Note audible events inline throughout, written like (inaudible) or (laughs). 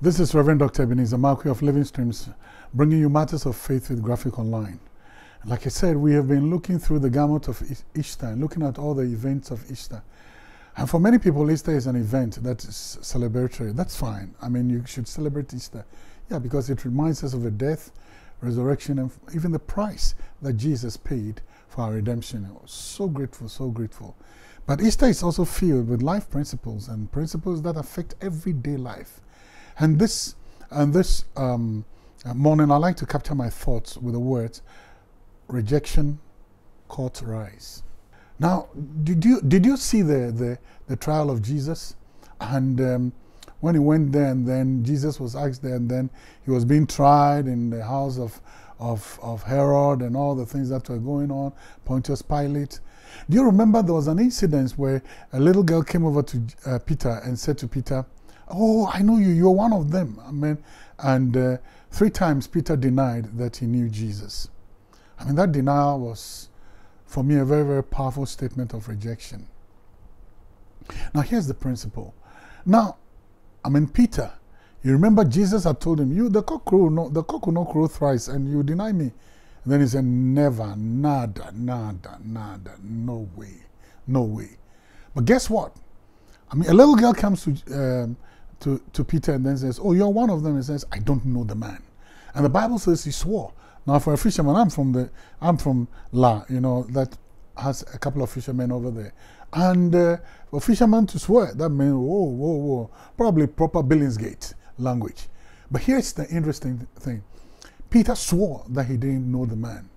this is Reverend Dr. Ebenezer Markwei of Living Streams, bringing you matters of faith with Graphic Online. Like I said, we have been looking through the gamut of Easter, and looking at all the events of Easter. And for many people, Easter is an event that is celebratory. That's fine. I mean, you should celebrate Easter. Yeah, because it reminds us of the death, resurrection, and even the price that Jesus paid for our redemption. Oh, so grateful, so grateful. But Easter is also filled with life principles and principles that affect everyday life. And this, and this um, morning, I like to capture my thoughts with the words rejection, court rise. Now, did you, did you see the, the, the trial of Jesus? And um, when he went there, and then Jesus was asked there, and then he was being tried in the house of, of, of Herod and all the things that were going on, Pontius Pilate. Do you remember there was an incident where a little girl came over to uh, Peter and said to Peter, Oh, I know you, you're one of them. I mean, and uh, three times Peter denied that he knew Jesus. I mean, that denial was, for me, a very, very powerful statement of rejection. Now, here's the principle. Now, I mean, Peter, you remember Jesus had told him, You, the cock crow, no, the cock will not crow thrice, and you deny me. And then he said, Never, nada, nada, nada, no way, no way. But guess what? I mean, a little girl comes to, um, to, to Peter and then says, Oh, you're one of them. And says, I don't know the man. And the Bible says he swore. Now, for a fisherman, I'm from the, I'm from La, you know, that has a couple of fishermen over there. And uh, for fisherman to swear, that means, whoa, whoa, whoa, probably proper Billingsgate language. But here's the interesting thing. Peter swore that he didn't know the man.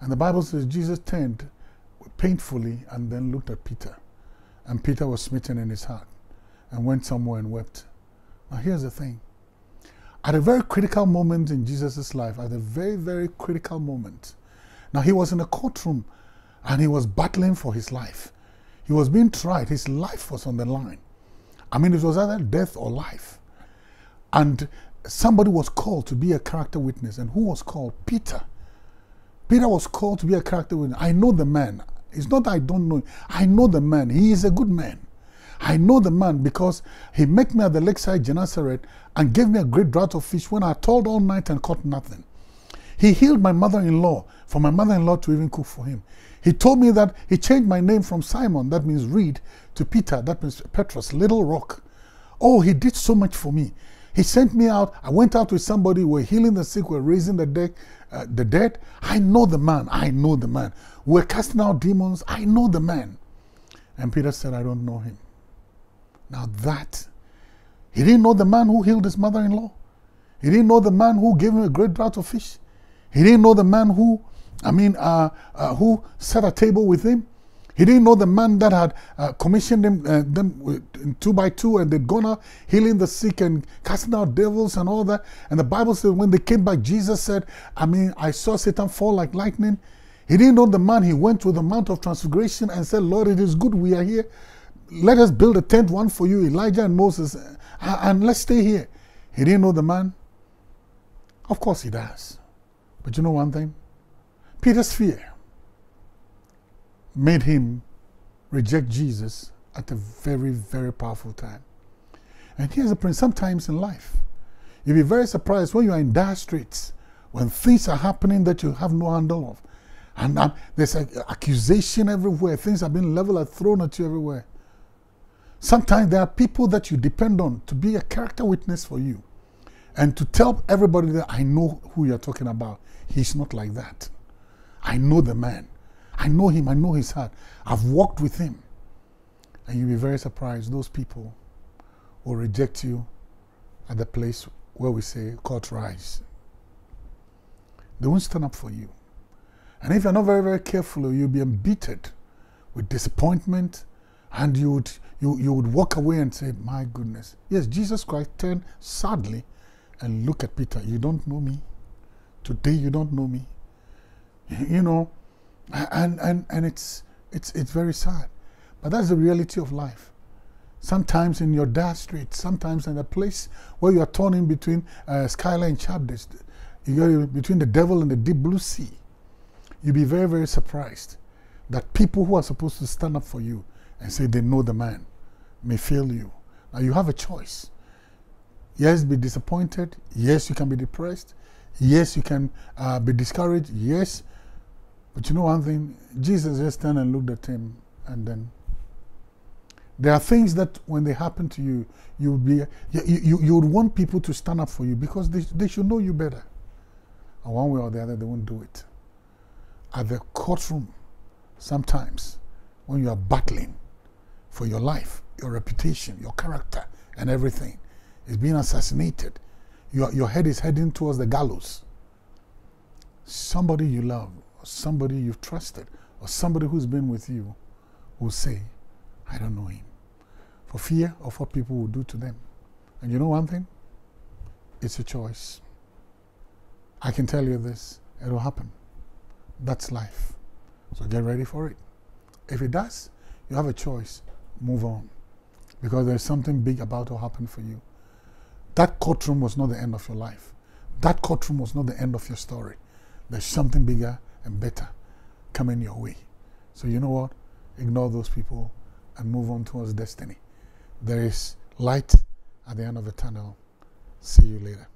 And the Bible says Jesus turned painfully and then looked at Peter. And Peter was smitten in his heart and went somewhere and wept. Now, here's the thing at a very critical moment in Jesus' life, at a very, very critical moment. Now, he was in a courtroom and he was battling for his life. He was being tried, his life was on the line. I mean, it was either death or life. And somebody was called to be a character witness. And who was called? Peter. Peter was called to be a character witness. I know the man. It's not I don't know. I know the man. He is a good man. I know the man because he met me at the lakeside Gennesaret and gave me a great draught of fish when I toiled all night and caught nothing. He healed my mother-in-law for my mother-in-law to even cook for him. He told me that he changed my name from Simon, that means reed, to Peter, that means Petrus, little rock. Oh, he did so much for me. He sent me out. I went out with somebody. We're healing the sick. We're raising the dead. Uh, the dead. I know the man. I know the man. We're casting out demons. I know the man. And Peter said, I don't know him. Now that, he didn't know the man who healed his mother-in-law. He didn't know the man who gave him a great draught of fish. He didn't know the man who, I mean, uh, uh, who set a table with him. He didn't know the man that had uh, commissioned him, uh, them two by two and they'd gone out healing the sick and casting out devils and all that. And the Bible says when they came back, Jesus said, I mean, I saw Satan fall like lightning. He didn't know the man. He went to the Mount of Transfiguration and said, Lord, it is good we are here let us build a tent, one for you, Elijah and Moses, uh, and let's stay here. He didn't know the man. Of course he does. But you know one thing? Peter's fear made him reject Jesus at a very, very powerful time. And here's the point sometimes in life, you'll be very surprised when you are in dire straits, when things are happening that you have no handle of. And uh, there's an accusation everywhere, things are being leveled and thrown at you everywhere. Sometimes there are people that you depend on to be a character witness for you and to tell everybody that I know who you're talking about. He's not like that. I know the man. I know him. I know his heart. I've walked with him. And you'll be very surprised. Those people will reject you at the place where we say, court rise. They won't stand up for you. And if you're not very, very careful, you'll be embittered with disappointment and you would, you, you would walk away and say, My goodness. Yes, Jesus Christ turned sadly and look at Peter. You don't know me. Today you don't know me. (laughs) You know, and, and, and it's, it's, it's very sad. But that's the reality of life. Sometimes in your dark street, sometimes in a place where you are torn in between uh, Scylla and Charybdis, you go between the devil and the deep blue sea. You'll be very, very surprised that people who are supposed to stand up for you and say they know the man may fail you. Now you have a choice. Yes, be disappointed. Yes, you can be depressed. Yes, you can uh, be discouraged. Yes. But you know one thing? Jesus just turned and looked at him and then there are things that when they happen to you, you would be you, you, you would want people to stand up for you because they, they should know you better. And one way or the other, they won't do it. At the courtroom, sometimes when you are battling for your life, your reputation, your character, and everything is being assassinated, your, your head is heading towards the gallows. Somebody you love, somebody you've trusted, or somebody who's been with you will say, I don't know him. For fear of what people will do to them. And you know one thing? It's a choice. I can tell you this, it will happen. That's life. So get ready for it. If it does, you have a choice. Move on. Because there's something big about to happen for you. That courtroom was not the end of your life. That courtroom was not the end of your story. There's something bigger and better coming your way. So you know what? Ignore those people and move on towards destiny. There is light at the end of the tunnel. See you later.